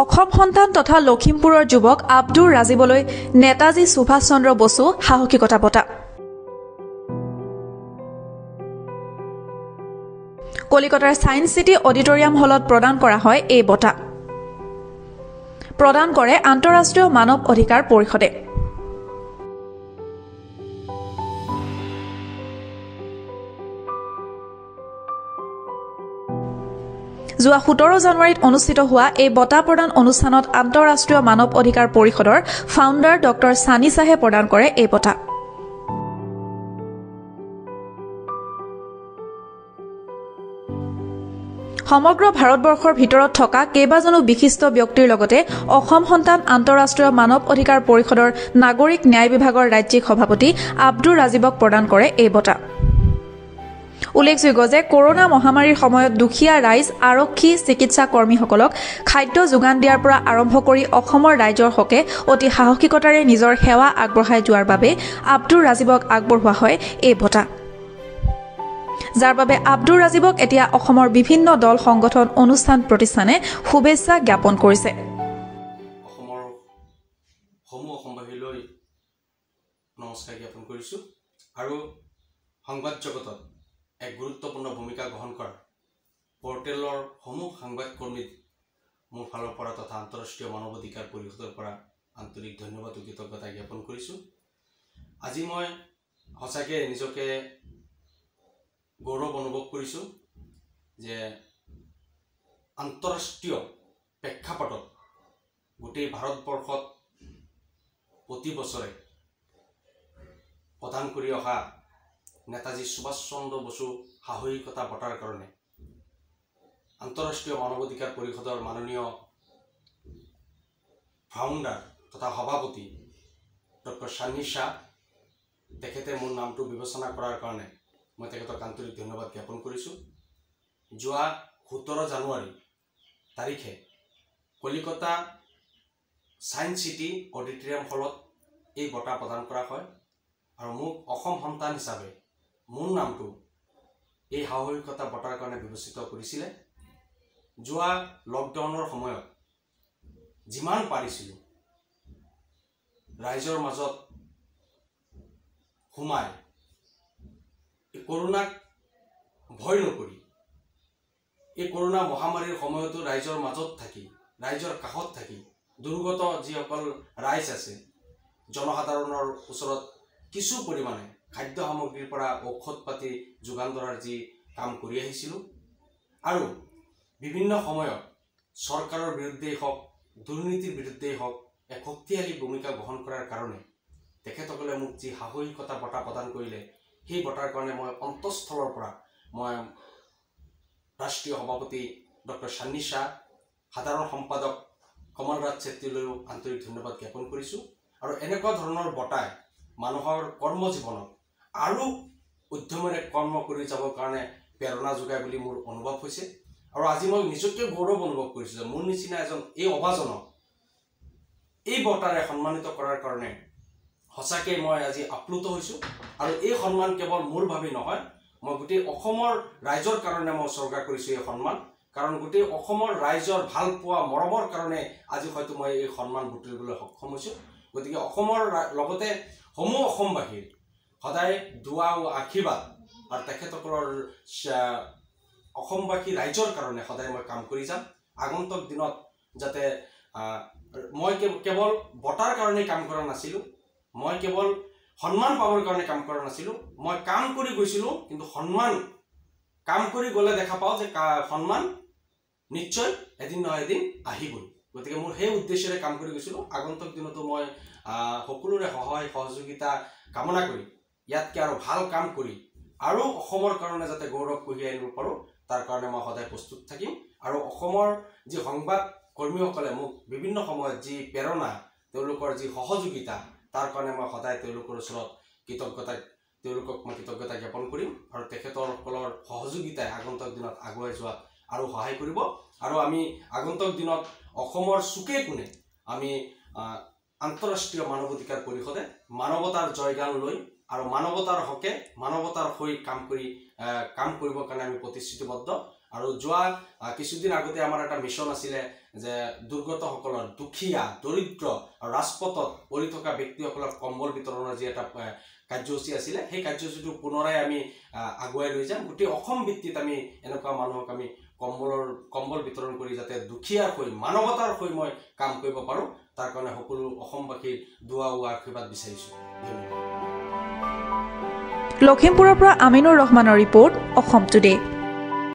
অসম সন্তান তথা লখিমপুৰৰ যুৱক আব্দুৰ ৰাজীৱলৈ নেতাজী সুভাষ চন্দ্ৰ বসু সাহসিকতা বঁটা। কলিকতাৰ ছায়েন্স চিটি অডিটৰিয়াম হলত প্ৰদান কৰা হয় এই বঁটা। প্ৰদান কৰে আন্তঃৰাষ্ট্ৰীয় মানৱ অধিকাৰ পৰিষদে। যোৱা সোতৰ জানুৱাৰীত অনুষ্ঠিত হোৱা এই বঁটা প্ৰদান অনুষ্ঠানত আন্তঃৰাষ্ট্ৰীয় মানৱ অধিকাৰ পৰিষদৰ ফাউণ্ডাৰ ডঃ ছানি শ্বাহে প্ৰদান কৰে এই বঁটা। সমগ্ৰ ভাৰতবৰ্ষৰ ভিতৰত থকা কেইবাজনো বিশিষ্ট ব্যক্তিৰ লগতে অসম সন্তান আন্তঃৰাষ্ট্ৰীয় মানৱ অধিকাৰ পৰিষদৰ নাগৰিক ন্যায় বিভাগৰ ৰাজ্যিক সভাপতি আব্দুৰ ৰাজীৱক প্ৰদান কৰে এই বঁটা। উল্লেখযোগ্য যে কৰোণা মহামাৰীৰ সময়ত দুখীয়া ৰাইজ আৰক্ষী চিকিৎসা কৰ্মীসকলক খাদ্য যোগান দিয়াৰ পৰা আৰম্ভ কৰি অসমৰ ৰাইজৰ হকে অতি সাহসিকতাৰে নিজৰ সেৱা আগবঢ়াই যোৱাৰ বাবে আব্দুৰ ৰাজীৱক আগবঢ়োৱা হয় এই বঁটা। যাৰ বাবে আব্দুৰ ৰাজীৱক এতিয়া অসমৰ বিভিন্ন দল সংগঠন অনুষ্ঠান প্ৰতিষ্ঠানে শুভেচ্ছা জ্ঞাপন কৰিছে। নমস্কাৰ জ্ঞাপন কৰিছোঁ। আৰু সংবাদ জগতত এক গুৰুত্বপূৰ্ণ ভূমিকা গ্ৰহণ কৰা। পৰ্টেলৰ সমূহ সাংবাদিককৰ্মীক মোৰ ফালৰ পৰা তথা আন্তঃৰাষ্ট্ৰীয় মানৱ অধিকাৰ পৰিষদৰ পৰা আন্তৰিক ধন্যবাদ কৃতজ্ঞতা জ্ঞাপন কৰিছোঁ। আজি মই সঁচাকৈ নিজকে গৌৰৱ অনুভৱ কৰিছোঁ যে আন্তঃৰাষ্ট্ৰীয় প্ৰেক্ষাপটত গোটেই ভাৰতবৰ্ষত প্ৰতি বছৰে প্ৰদান কৰি অহা নেতাজী সুভাষ চন্দ্ৰ বসু সাহসিকতা বঁটাৰ কাৰণে। আন্তঃৰাষ্ট্ৰীয় মানৱ অধিকাৰ পৰিষদৰ মাননীয় ফাউণ্ডাৰ তথা সভাপতি ডক্টৰ চান্নি শ্বাহ তেখেতে মোৰ নামটো বিবেচনা কৰাৰ কাৰণে মই তেখেতক আন্তৰিক ধন্যবাদ জ্ঞাপন কৰিছোঁ। যোৱা সোতৰ জানুৱাৰী তাৰিখে কলিকতা ছায়েন্স চিটি অডিটৰিয়াম হলত এই বঁটা প্ৰদান কৰা হয় আৰু মোক অসম সন্তান হিচাপে মোৰ নামটো এই সাহসিকতা বঁটাৰ কাৰণে বিবেচিত কৰিছিলে। যোৱা লকডাউনৰ সময়ত যিমান পাৰিছিলোঁ ৰাইজৰ মাজত সোমাই এই কৰোণাক ভয় নকৰি এই কৰোণা মহামাৰীৰ সময়তো ৰাইজৰ মাজত থাকি ৰাইজৰ কাষত থাকি দুৰ্গত যিসকল ৰাইজ আছে জনসাধাৰণৰ ওচৰত কিছু পৰিমাণে খাদ্য সামগ্ৰীৰ পৰা ঔষধ পাতি যোগান ধৰাৰ যি কাম কৰি আহিছিলোঁ। আৰু বিভিন্ন সময়ত চৰকাৰৰ বিৰুদ্ধেই হওক দুৰ্নীতিৰ বিৰুদ্ধেই হওক এক শক্তিশালী ভূমিকা গ্ৰহণ কৰাৰ কাৰণে তেখেতসকলে মোক যি সাহসিকতা বঁটা প্ৰদান কৰিলে সেই বঁটাৰ কাৰণে মই অন্তঃস্থলৰ পৰা মই ৰাষ্ট্ৰীয় সভাপতি ডক্টৰ চান্নি শ্বাহ সাধাৰণ সম্পাদক কমল ৰাজ ছেত্ৰীলৈও আন্তৰিক ধন্যবাদ জ্ঞাপন কৰিছোঁ। আৰু এনেকুৱা ধৰণৰ বঁটাই মানুহৰ কৰ্মজীৱনত আৰু উদ্যমেৰে কৰ্ম কৰি যাবৰ কাৰণে প্ৰেৰণা যোগায় বুলি মোৰ অনুভৱ হৈছে। আৰু আজি মই নিজকে গৌৰৱ অনুভৱ কৰিছোঁ যে মোৰ নিচিনা এজন এই অভাজনক এই বঁটাৰে সন্মানিত কৰাৰ কাৰণে সঁচাকৈ মই আজি আপ্লুত হৈছোঁ। আৰু এই সন্মান কেৱল মোৰ ভাবি নহয় মই গোটেই অসমৰ ৰাইজৰ কাৰণে মই উচৰ্গা কৰিছোঁ এই সন্মান। কাৰণ গোটেই অসমৰ ৰাইজৰ ভাল পোৱা মৰমৰ কাৰণে আজি হয়তো মই এই সন্মান বুটলিবলৈ সক্ষম হৈছোঁ। গতিকে অসমৰ লগতে সমূহ অসমবাসীৰ সদায় দুৱা আশীৰ্বাদ। আৰু তেখেতসকলৰ অসমবাসী ৰাইজৰ কাৰণে সদায় মই কাম কৰি যাম। আগন্তুক দিনত যাতে মই কেৱল বঁটাৰ কাৰণেই কাম কৰা নাছিলোঁ। মই কেৱল সন্মান পাবৰ কাৰণে কাম কৰা নাছিলোঁ। মই কাম কৰি গৈছিলোঁ কিন্তু সন্মান কাম কৰি গ'লে দেখা পাওঁ যে সন্মান নিশ্চয় এদিন নহয় এদিন আহিবই। গতিকে মোৰ সেই উদ্দেশ্যেৰে কাম কৰি গৈছিলোঁ। আগন্তুক দিনতো মই সকলোৰে সহায় সহযোগিতা কামনা কৰি ইয়াতকৈ আৰু ভাল কাম কৰি আৰু অসমৰ কাৰণে যাতে গৌৰৱ কঢ়িয়াই আনিব পাৰোঁ তাৰ কাৰণে মই সদায় প্ৰস্তুত থাকিম। আৰু অসমৰ যি সংবাদ কৰ্মীসকলে মোক বিভিন্ন সময়ত যি প্ৰেৰণা তেওঁলোকৰ যি সহযোগিতা তাৰ কাৰণে মই সদায় তেওঁলোকৰ ওচৰত কৃতজ্ঞতা তেওঁলোকক মই কৃতজ্ঞতা জ্ঞাপন কৰিম আৰু তেখেতসকলৰ সহযোগিতাই আগন্তুক দিনত আগুৱাই যোৱাত আৰু সহায় কৰিব। আৰু আমি আগন্তুক দিনত অসমৰ চুকে কোণে আমি আন্তঃৰাষ্ট্ৰীয় মানৱ অধিকাৰ পৰিষদে মানৱতাৰ জয়গান লৈ আৰু মানৱতাৰ হকে মানৱতাৰ হৈ কাম কৰি কাম কৰিবৰ কাৰণে আমি প্ৰতিশ্ৰুতিবদ্ধ। আৰু যোৱা কিছুদিন আগতে আমাৰ এটা মিছন আছিলে যে দুৰ্গতসকলৰ দুখীয়া দৰিদ্ৰ আৰু ৰাজপথত পৰি থকা ব্যক্তিসকলক কম্বল বিতৰণৰ যি এটা কাৰ্যসূচী আছিলে সেই কাৰ্যসূচীটো পুনৰাই আমি আগুৱাই লৈ যাম। গোটেই অসম ভিত্তিত আমি এনেকুৱা মানুহক আমি কম্বলৰ কম্বল বিতৰণ কৰি যাতে দুখীয়াৰ হৈ মানৱতাৰ হৈ মই কাম কৰিব পাৰোঁ তাৰ কাৰণে সকলো অসমবাসীৰ দুৱা ও আশীৰ্বাদ বিচাৰিছোঁ। ধন্যবাদ। লখিমপুৰৰ পৰা আমিনুৰ ৰহমানৰ ৰিপৰ্ট অসম টুডে।